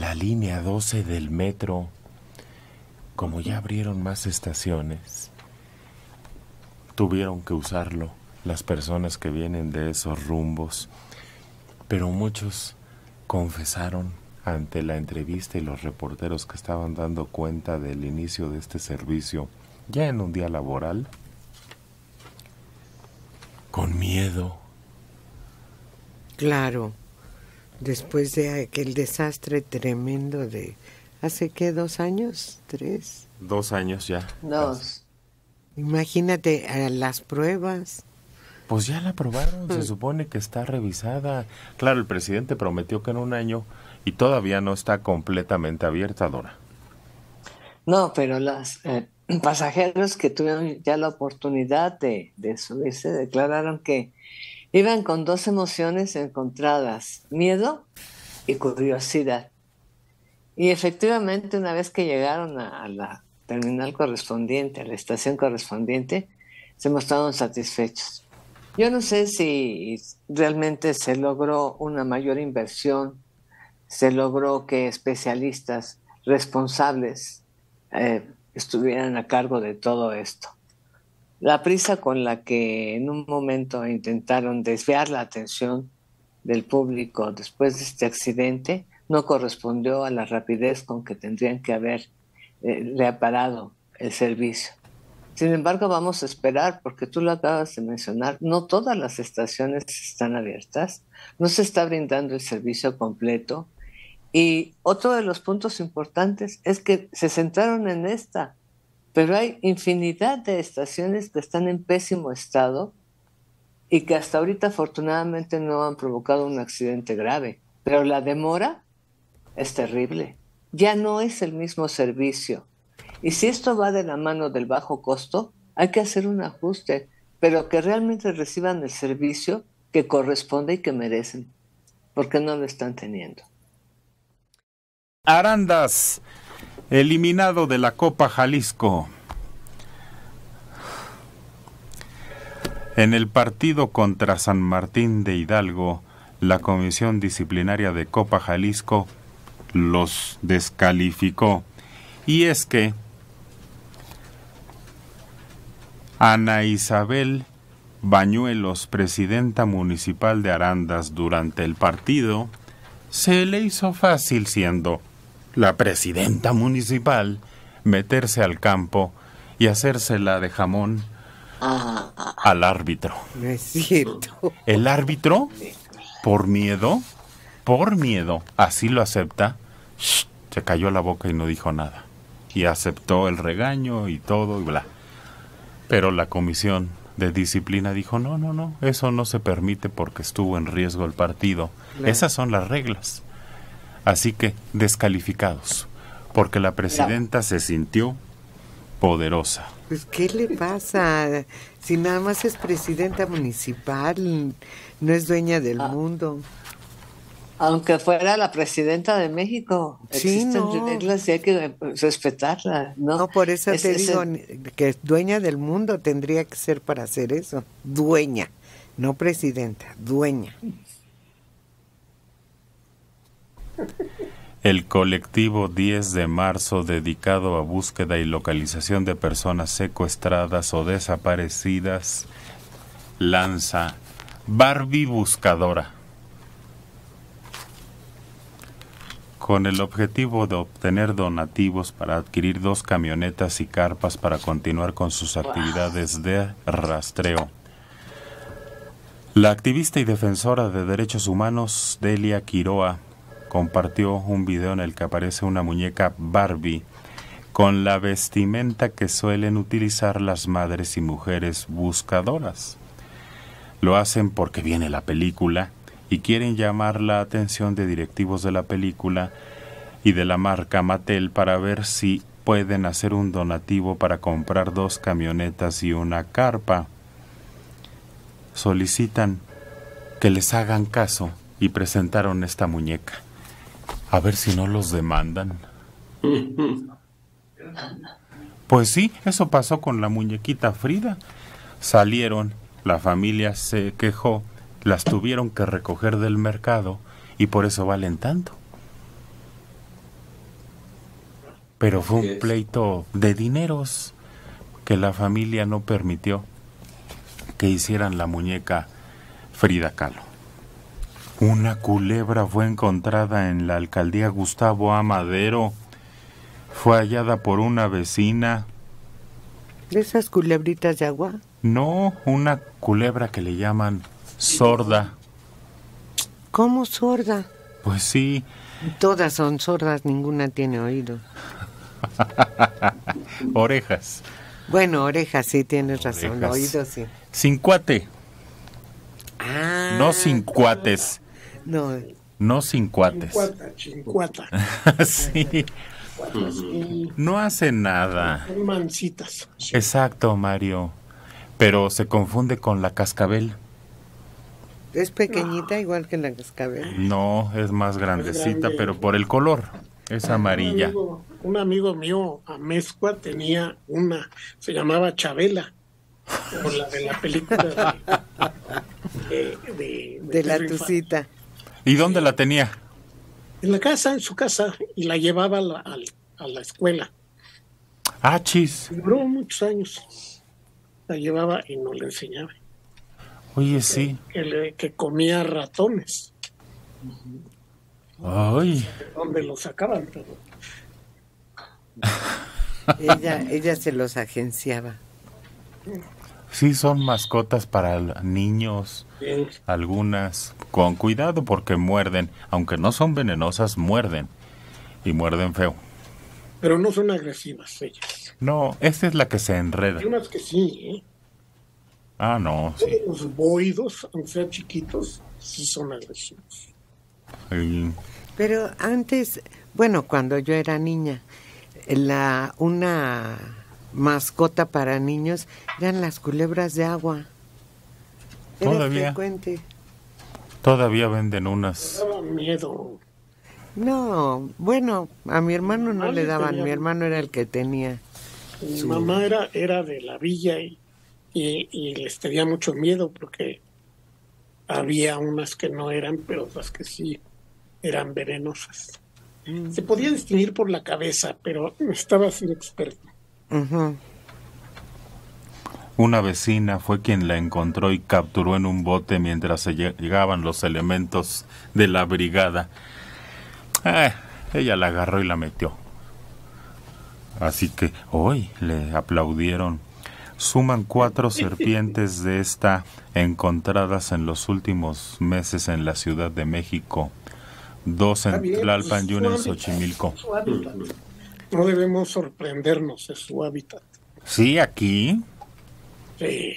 la línea 12 del metro, como ya abrieron más estaciones, tuvieron que usarlo las personas que vienen de esos rumbos, pero muchos confesaron ante la entrevista y los reporteros que estaban dando cuenta del inicio de este servicio ya en un día laboral, con miedo. Claro, después de aquel desastre tremendo de hace qué dos años, tres. Dos años ya. Dos. Imagínate las pruebas. Pues ya la aprobaron, se supone que está revisada. Claro, el presidente prometió que en un año y todavía no está completamente abierta, Dora. No, pero los eh, pasajeros que tuvieron ya la oportunidad de, de subirse declararon que iban con dos emociones encontradas, miedo y curiosidad. Y efectivamente, una vez que llegaron a la terminal correspondiente, a la estación correspondiente, se mostraron satisfechos. Yo no sé si realmente se logró una mayor inversión, se logró que especialistas responsables eh, estuvieran a cargo de todo esto. La prisa con la que en un momento intentaron desviar la atención del público después de este accidente no correspondió a la rapidez con que tendrían que haber eh, reparado el servicio. Sin embargo, vamos a esperar, porque tú lo acabas de mencionar, no todas las estaciones están abiertas, no se está brindando el servicio completo. Y otro de los puntos importantes es que se centraron en esta, pero hay infinidad de estaciones que están en pésimo estado y que hasta ahorita afortunadamente no han provocado un accidente grave. Pero la demora es terrible. Ya no es el mismo servicio. Y si esto va de la mano del bajo costo, hay que hacer un ajuste, pero que realmente reciban el servicio que corresponde y que merecen, porque no lo están teniendo. Arandas, eliminado de la Copa Jalisco. En el partido contra San Martín de Hidalgo, la Comisión Disciplinaria de Copa Jalisco los descalificó. Y es que Ana Isabel Bañuelos, presidenta municipal de Arandas durante el partido, se le hizo fácil siendo la presidenta municipal meterse al campo y hacérsela de jamón al árbitro. es cierto. El árbitro, por miedo, por miedo, así lo acepta, se cayó la boca y no dijo nada. Y aceptó el regaño y todo y bla. Pero la comisión de disciplina dijo, no, no, no, eso no se permite porque estuvo en riesgo el partido. Esas son las reglas. Así que descalificados, porque la presidenta se sintió poderosa. Pues, ¿qué le pasa? Si nada más es presidenta municipal, no es dueña del mundo. Aunque fuera la presidenta de México, Sí, existen no. reglas y hay que respetarlas, ¿no? No, por eso Es- te es digo el- que dueña del mundo tendría que ser para hacer eso. Dueña, no presidenta, dueña. El colectivo 10 de marzo dedicado a búsqueda y localización de personas secuestradas o desaparecidas lanza Barbie Buscadora con el objetivo de obtener donativos para adquirir dos camionetas y carpas para continuar con sus actividades de rastreo. La activista y defensora de derechos humanos Delia Quiroa compartió un video en el que aparece una muñeca Barbie con la vestimenta que suelen utilizar las madres y mujeres buscadoras. Lo hacen porque viene la película y quieren llamar la atención de directivos de la película y de la marca Mattel para ver si pueden hacer un donativo para comprar dos camionetas y una carpa. Solicitan que les hagan caso y presentaron esta muñeca. A ver si no los demandan. Pues sí, eso pasó con la muñequita Frida. Salieron, la familia se quejó, las tuvieron que recoger del mercado y por eso valen tanto. Pero fue un pleito de dineros que la familia no permitió que hicieran la muñeca Frida Kahlo. Una culebra fue encontrada en la alcaldía Gustavo Amadero. Fue hallada por una vecina. ¿De esas culebritas de agua? No, una culebra que le llaman sorda. ¿Cómo sorda? Pues sí. Todas son sordas, ninguna tiene oído. Orejas. Bueno, orejas sí, tienes razón, oídos sí. Sin cuate. Ah. No sin cuates. No. No sin cuates. Chincuata, sí. No hace nada. Son mancitas. Exacto, Mario. Pero se confunde con la cascabel. ¿Es pequeñita igual que la cascabel? No, es más grandecita, pero por el color. Es amarilla. Un amigo, un amigo mío, Amezcua, tenía una, se llamaba Chabela, como la de la película de, de, de- De la tucita. ¿Y dónde la tenía? En la casa, en su casa, y la llevaba a la, a la escuela. Ah, chis. Duró muchos años. La llevaba y no le enseñaba. Oye, sí. Que, le- que comía ratones. Ay, donde los sacaban, pero Ella, ella se los agenciaba. Sí son mascotas para niños. Algunas. Con cuidado porque muerden. Aunque no son venenosas, muerden. Y muerden feo. pero no son agresivas ellas. No, esta es la que se enreda. Hay unas que sí, ¿eh? Ah, no, sí. Los boidos, aunque sean chiquitos, sí son agresivos. Pero antes, bueno, cuando yo era niña, la una mascota para niños eran las culebras de agua. Era Todavía. frecuente. Todavía venden unas. Daba miedo. No, bueno, a mi hermano no le le daban, tenía- mi hermano era el que tenía. Mi Su- mamá era, era de la villa y, y, y les tenía mucho miedo porque había unas que no eran, pero otras que sí eran venenosas. Mm. Se podía distinguir por la cabeza, pero estaba sin experto. Una vecina fue quien la encontró y capturó en un bote mientras se lle- llegaban los elementos de la brigada. Eh, ella la agarró y la metió. Así que hoy le aplaudieron. Suman cuatro serpientes de esta encontradas en los últimos meses en la Ciudad de México. Dos en bien, Tlalpan pues, y una en Xochimilco. No debemos sorprendernos de su hábitat. Sí, aquí. Sí.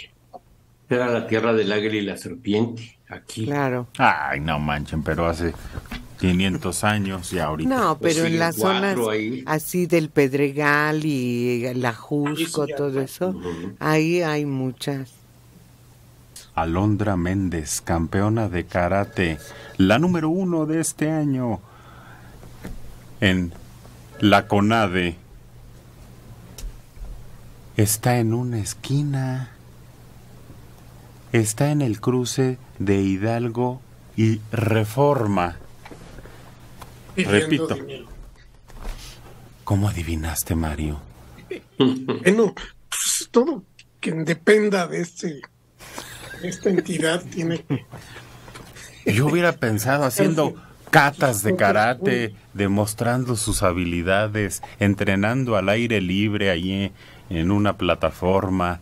Era la tierra del águila y la serpiente, aquí. Claro. Ay, no manchen, pero hace 500 años y ahorita. No, Pues pero en las zonas ahí. así del Pedregal y el Ajusco, Ahí sí, todo ya. eso, ahí hay muchas. Alondra Méndez, campeona de karate, la número uno de este año en la CONADE, está en una esquina, está en el cruce de Hidalgo y Reforma. Repito. dinero. ¿Cómo adivinaste, Mario? Bueno, pues, todo quien dependa de este de esta entidad tiene que Yo hubiera pensado haciendo catas de karate, demostrando sus habilidades, entrenando al aire libre allí en una plataforma.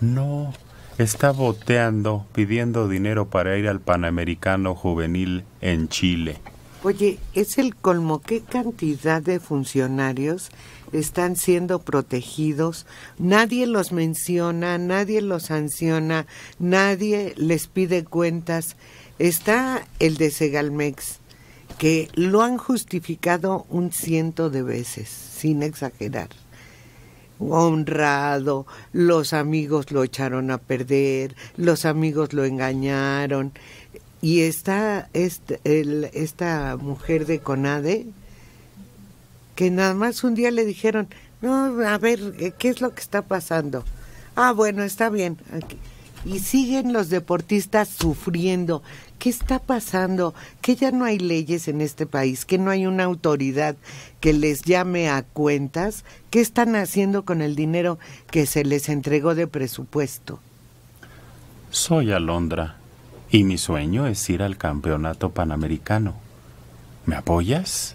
No, está boteando, pidiendo dinero para ir al Panamericano Juvenil en Chile. Oye, es el colmo. ¿Qué cantidad de funcionarios están siendo protegidos? Nadie los menciona, nadie los sanciona, nadie les pide cuentas. Está el de Segalmex, que lo han justificado un ciento de veces, sin exagerar. Honrado, los amigos lo echaron a perder, los amigos lo engañaron. Y está esta, esta mujer de Conade, que nada más un día le dijeron, no, a ver, ¿qué es lo que está pasando? Ah, bueno, está bien. Aquí. Y siguen los deportistas sufriendo, ¿Qué está pasando? Que ya no hay leyes en este país, que no hay una autoridad que les llame a cuentas. ¿Qué están haciendo con el dinero que se les entregó de presupuesto? Soy Alondra y mi sueño es ir al campeonato panamericano. ¿Me apoyas?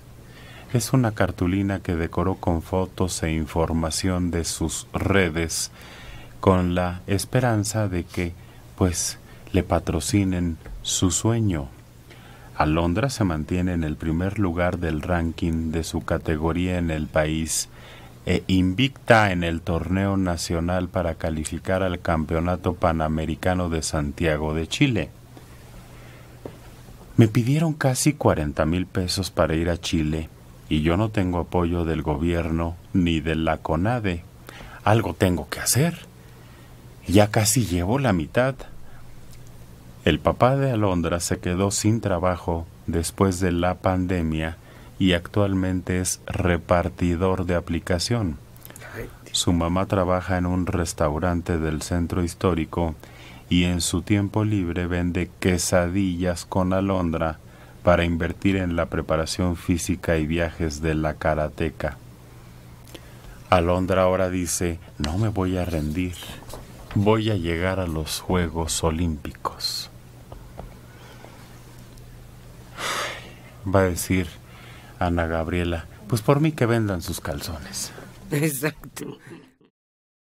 Es una cartulina que decoró con fotos e información de sus redes con la esperanza de que, pues, le patrocinen su sueño. Alondra se mantiene en el primer lugar del ranking de su categoría en el país e invicta en el torneo nacional para calificar al Campeonato Panamericano de Santiago de Chile. Me pidieron casi 40 mil pesos para ir a Chile y yo no tengo apoyo del gobierno ni de la CONADE. Algo tengo que hacer. Ya casi llevo la mitad. El papá de Alondra se quedó sin trabajo después de la pandemia y actualmente es repartidor de aplicación. Su mamá trabaja en un restaurante del centro histórico y en su tiempo libre vende quesadillas con alondra para invertir en la preparación física y viajes de la karateca. Alondra ahora dice, no me voy a rendir voy a llegar a los Juegos Olímpicos. Va a decir Ana Gabriela, pues por mí que vendan sus calzones. Exacto.